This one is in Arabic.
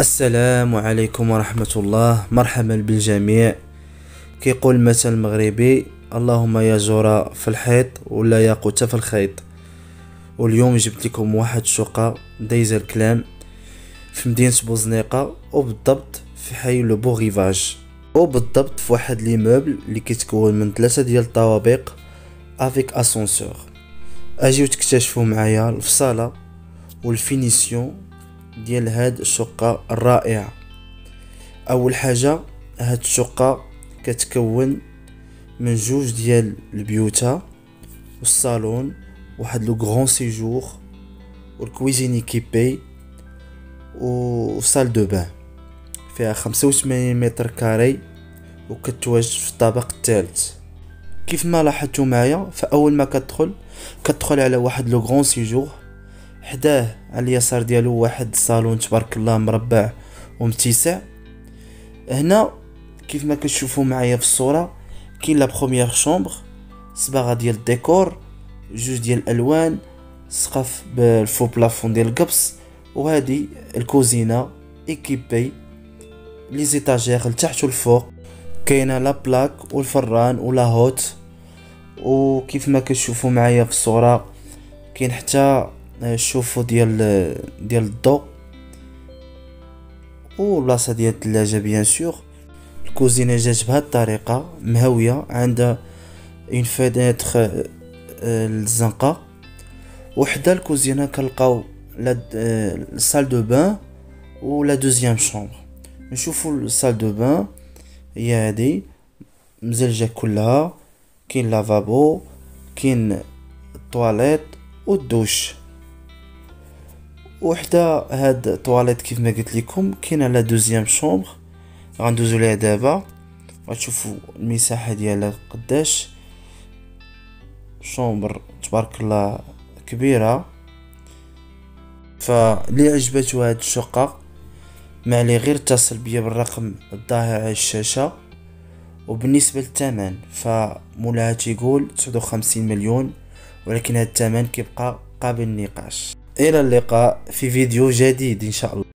السلام عليكم ورحمة الله. مرحبا بالجميع. كيقول المثل المغربي اللهم ياجورا في الحيط ولا ياقوت في الخيط. واليوم جبت لكم واحد الشقة دايزة الكلام في مدينة بوزنيقة وبالضبط في حي Le Beau Rivage وبالضبط في واحد l'immeuble اللي كيتكون من ثلاثة ديال الطوابق avec ascenseur اجيو تكتشفوا معايا الفصالة وال finition ديال هاد الشقة الرائعة. أول حاجة هاد الشقة كتكون من جوج ديال البيوتا والصالون واحد le grand séjour وال cuisine équipée و salle de bain. فيها خمسة وثمانين متر carré وكتواجد في الطابق الثالث. كيف ما لاحظتوا معايا فأول ما كتدخل كتدخل على واحد le grand séjour. حداه على اليسار ديالو واحد الصالون تبارك الله مربع ومتسع هنا كيف ما كتشوفوا معايا في الصورة كاين la première chambre صباغة ديال الديكور جوج ديال الألوان سقف بال faux plafond ديال القبص وهذه الكوزينة équipée les étagères لتحت والفوق. كاينة la plaque والفران و la hotte. وكيف ما كتشوفوا معايا في الصورة كاين حتى chauffe-eau ديال ديال الضوء بلاصة ديال الثلاجة bien sûr. الكوزينة جات بهاد الطريقة مهوية عندها une fenêtre الزنقه وحدا الكوزينة كنلقاو la salle de bain و la deuxième chambre نشوفو ال salle de bain هي هادي مزلجة كلها كاين lavabo كاين الطواليت والدوش وحدا هاد الطواليت كيف ما قلت لكم كاينة la deuxième chambre. غندوزو ليها دابا. غتشوفوا المساحه ديالها قداش. chambre تبارك الله كبيره. فاللي عجبتو هاد الشقه ما عليه غير اتصل بيا بالرقم الظاهر على الشاشه. وبالنسبه للثمن فمولاها تيقول 59 مليون ولكن هاد الثمن كيبقى قابل النقاش إلى اللقاء في فيديو جديد إن شاء الله.